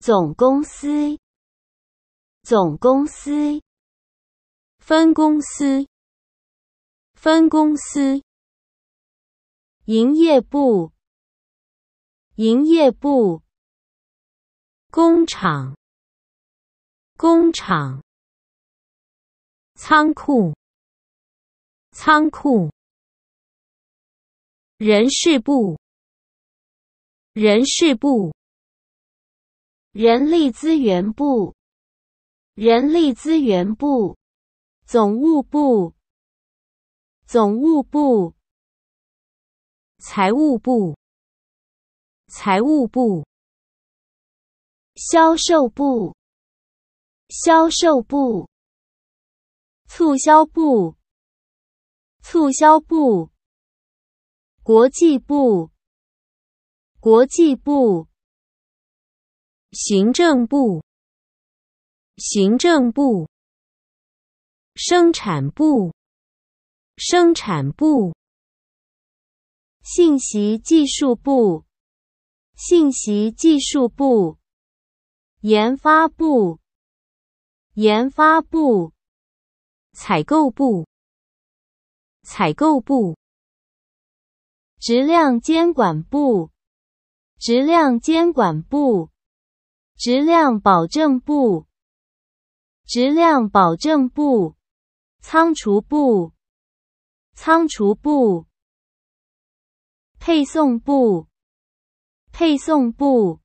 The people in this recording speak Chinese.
总公司，总公司，分公司，分公司，营业部，营业部，工厂，工厂，仓库，仓库，人事部，人事部。人力资源部，人力资源部，总务部，总务部，财务部，财务部，销售部，销售部，促销部，促销部，国际部，国际部。行政部，行政部；生产部，生产部；信息技术部，信息技术部；研发部，研发部；采购部，采购部；质量监管部，质量监管部。质量保证部，质量保证部，仓储部，仓储部，配送部，配送部，